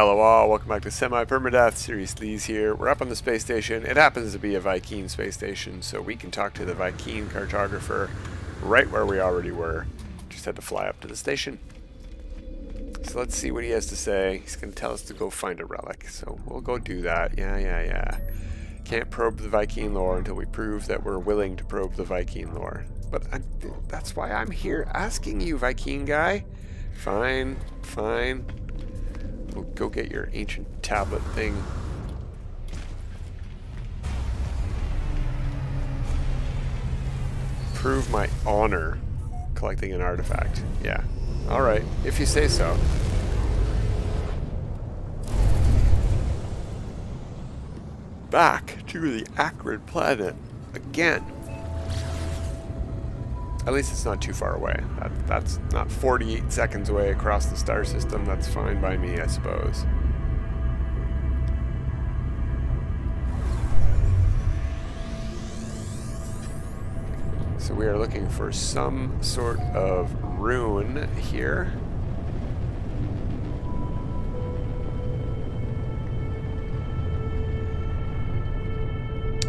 LOL, welcome back to Semi-Permadeath, Serious Lee's here. We're up on the space station. It happens to be a Vy'Keen space station, so we can talk to the Vy'Keen cartographer right where we already were. Just had to fly up to the station. So let's see what he has to say. He's going to tell us to go find a relic, so we'll go do that. Yeah, yeah, yeah. Can't probe the Vy'Keen lore until we prove that we're willing to probe the Vy'Keen lore. But I, that's why I'm here asking you, Vy'Keen guy. Fine, fine. We'll go get your ancient tablet thing. Prove my honor collecting an artifact. Yeah. Alright, if you say so. Back to the Acrid planet again. At least it's not too far away. That, that's not 48 seconds away across the star system. That's fine by me, I suppose. So we are looking for some sort of rune here.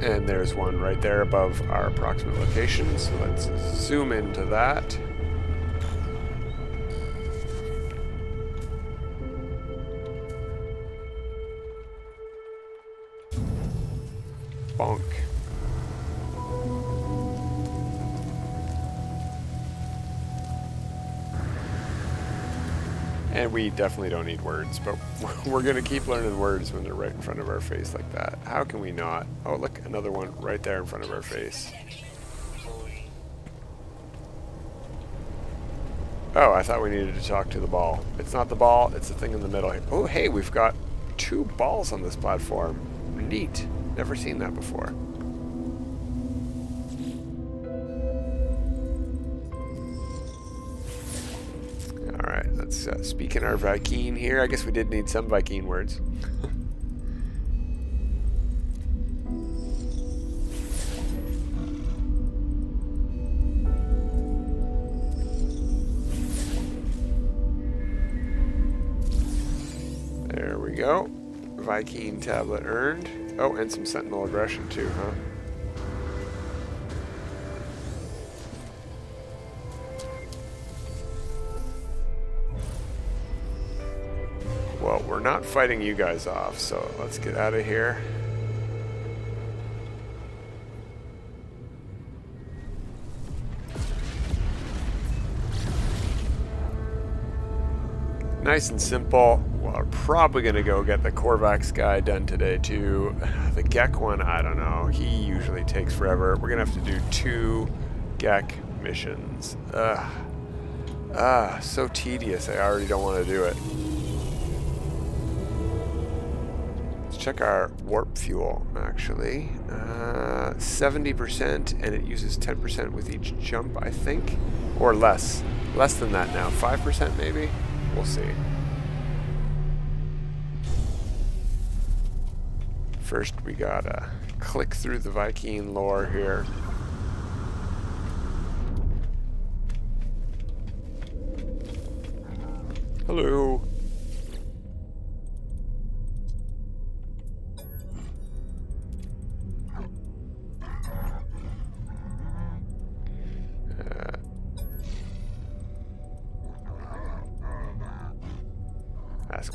And there's one right there above our approximate location, so let's zoom into that. Bonk. And we definitely don't need words, but we're going to keep learning words when they're right in front of our face like that. How can we not? Oh, look, another one right there in front of our face. Oh, I thought we needed to talk to the ball. It's not the ball, it's the thing in the middle. Oh, hey, we've got two balls on this platform. Neat. Never seen that before. Alright, let's speak in our Vy'Keen here. I guess we did need some Vy'Keen words. there we go. Vy'Keen tablet earned. Oh, and some Sentinel aggression too, huh? Well, we're not fighting you guys off, so let's get out of here. Nice and simple. We're probably going to go get the Korvax guy done today, too. The Gek one, I don't know. He usually takes forever. We're going to have to do two Gek missions. Ugh. Ah, so tedious. I already don't want to do it. Check our warp fuel, actually. Uh, 70%, and it uses 10% with each jump, I think. Or less. Less than that now. 5% maybe? We'll see. First, we gotta click through the Vy'Keen lore here. Hello.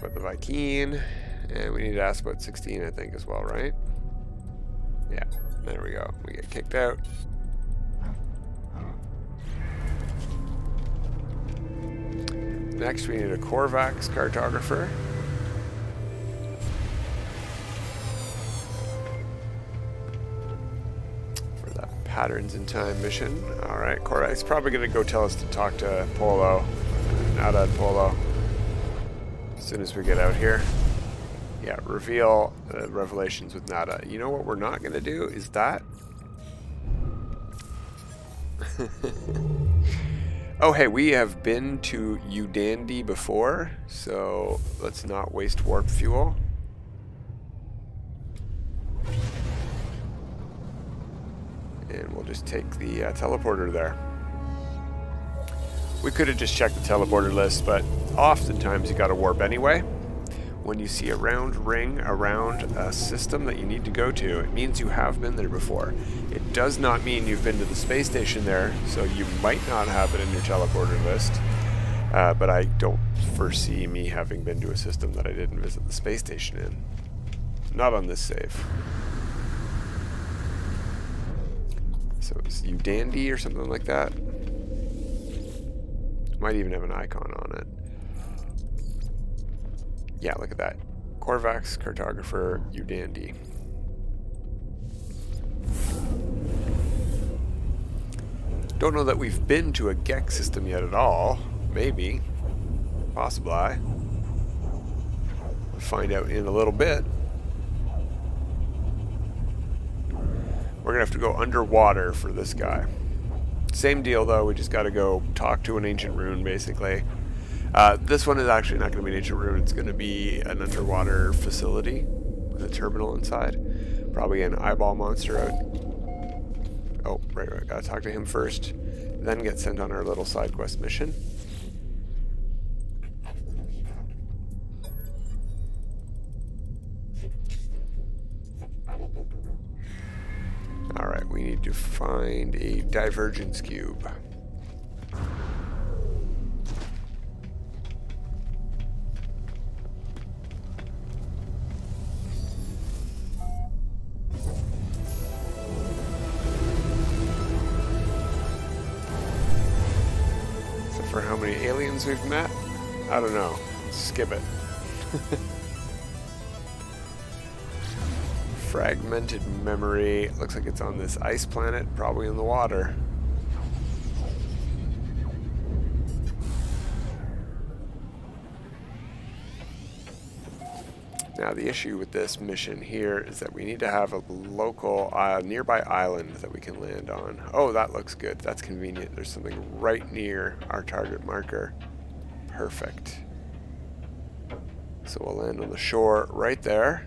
About the Vy'Keen. and we need to ask about 16, I think, as well, right? Yeah, there we go. We get kicked out. Next, we need a Korvax cartographer. For that patterns in time mission. Alright, Korvax is probably going to go tell us to talk to Polo. Nada and Polo. As soon as we get out here. Yeah, reveal uh, revelations with Nada. You know what we're not going to do is that. Oh, hey, we have been to Udandi before, so let's not waste warp fuel. And we'll just take the uh, teleporter there. We could have just checked the teleporter list, but oftentimes you gotta warp anyway. when you see a round ring around a system that you need to go to, it means you have been there before. It does not mean you've been to the space station there, so you might not have it in your teleporter list. Uh, but I don't foresee me having been to a system that I didn't visit the space station in. Not on this save. So it's Udandi or something like that. Might even have an icon on it. Yeah, look at that. Korvax Cartographer, Udandi. Don't know that we've been to a Gek system yet at all. Maybe. Possibly. We'll find out in a little bit. We're going to have to go underwater for this guy. Same deal though, we just got to go talk to an ancient rune basically. Uh, this one is actually not to be an ancient rune. It's to be an underwater facility with a terminal inside. Probably an eyeball monster out. Oh, right, right. Gotta talk to him first. Then get sent on our little side quest mission. To find a divergence cube. For how many aliens we've met? I don't know. Skip it. Fragmented memory. Looks like it's on this ice planet, probably in the water. Now the issue with this mission here is that we need to have a local uh, nearby island that we can land on. Oh, that looks good. That's convenient. There's something right near our target marker. Perfect. So we'll land on the shore right there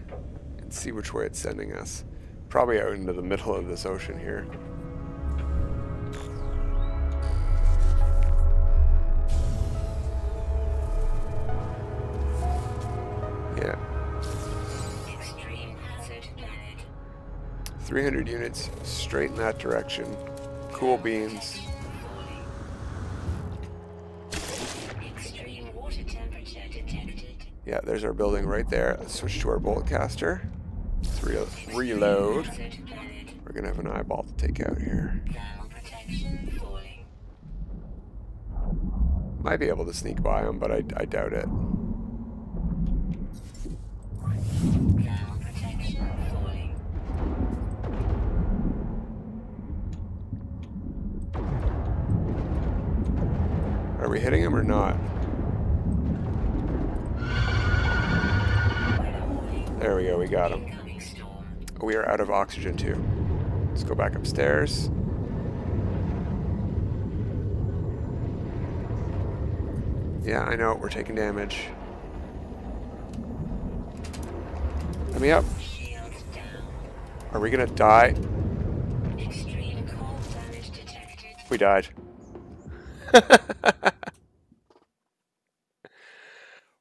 and see which way it's sending us. Probably out into the middle of this ocean here. Yeah. 300 units straight in that direction. Cool beans. Yeah, there's our building right there. Let's switch to our bolt caster. Re reload. We're gonna have an eyeball to take out here. Might be able to sneak by him, but I, I doubt it. Are we hitting him or not? There we go, we got him. We are out of oxygen too. Let's go back upstairs. Yeah, I know, we're taking damage. Let me up. Are we gonna die? We died.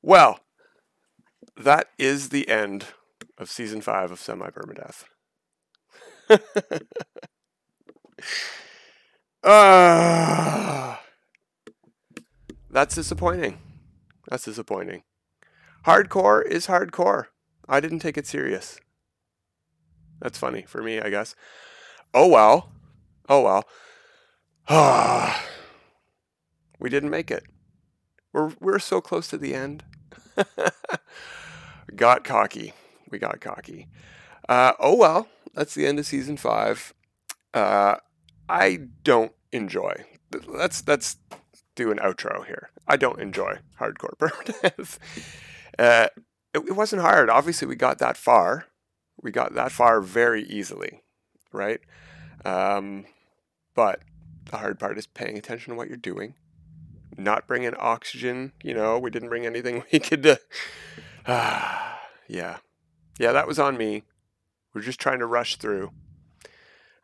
well, that is the end of season five of Semi Permadeath. uh, that's disappointing. That's disappointing. Hardcore is hardcore. I didn't take it serious. That's funny for me, I guess. Oh well. Oh well. Ah. we didn't make it. We're we're so close to the end. got cocky. We got cocky. Uh, oh well, that's the end of season five. Uh, I don't enjoy. Let's let's do an outro here. I don't enjoy hardcore permadeath. uh, it, it wasn't hard. Obviously, we got that far. We got that far very easily, right? Um, but the hard part is paying attention to what you're doing. Not bringing oxygen. You know, we didn't bring anything we could. Uh, Ah, yeah. Yeah, that was on me. We're just trying to rush through.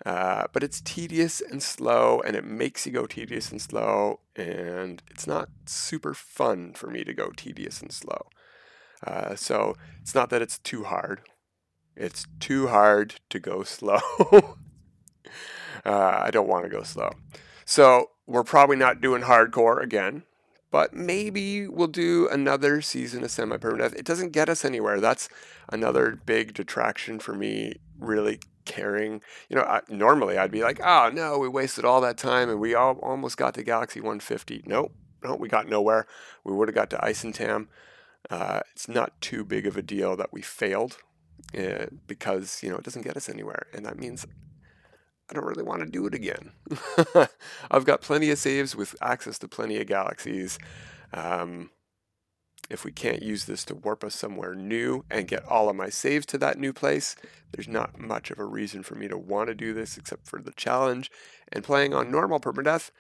Uh, but it's tedious and slow, and it makes you go tedious and slow, and it's not super fun for me to go tedious and slow. Uh, so it's not that it's too hard. It's too hard to go slow. uh, I don't want to go slow. So we're probably not doing hardcore again, but maybe we'll do another season of semi-permadeath. It doesn't get us anywhere. That's another big detraction for me. Really caring, you know. I, normally I'd be like, "Oh no, we wasted all that time and we all almost got to Galaxy 150." Nope, no, we got nowhere. We would have got to Eissentam. Uh, it's not too big of a deal that we failed uh, because you know it doesn't get us anywhere, and that means I don't really want to do it again. I've got plenty of saves with access to plenty of galaxies. Um, if we can't use this to warp us somewhere new and get all of my saves to that new place, there's not much of a reason for me to want to do this except for the challenge. And playing on normal permadeath,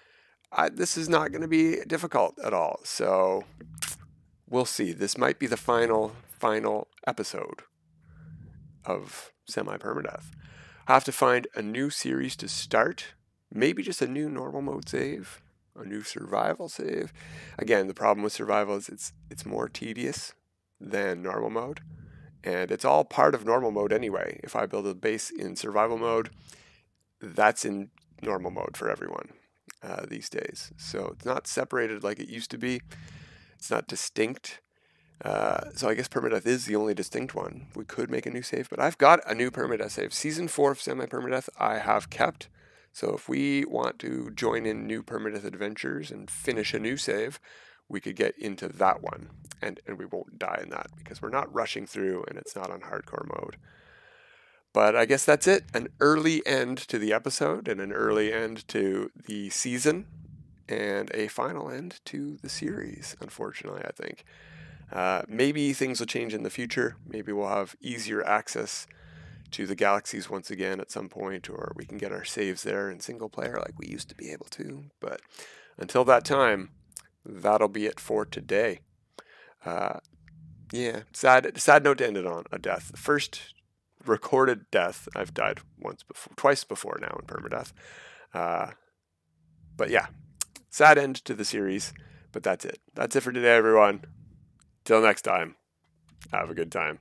I, this is not going to be difficult at all. So we'll see. This might be the final, final episode of semi permadeath. I have to find a new series to start. Maybe just a new normal mode save, a new survival save. Again, the problem with survival is it's it's more tedious than normal mode, and it's all part of normal mode anyway. If I build a base in survival mode, that's in normal mode for everyone uh, these days. So it's not separated like it used to be. It's not distinct. Uh, so I guess permadeath is the only distinct one. We could make a new save, but I've got a new permadeath save. Season 4 of Semi Permadeath I have kept. So if we want to join in new permadeath adventures and finish a new save, we could get into that one. And, and we won't die in that because we're not rushing through and it's not on hardcore mode. But I guess that's it. An early end to the episode and an early end to the season and a final end to the series, unfortunately, I think. Uh, maybe things will change in the future. Maybe we'll have easier access to the galaxies once again at some point, or we can get our saves there in single player like we used to be able to. But until that time, that'll be it for today. Uh, yeah, sad sad note to end it on a death. The first recorded death. I've died once before, twice before now in permadeath. Uh, but yeah, sad end to the series. But that's it. That's it for today, everyone. Till next time, have a good time.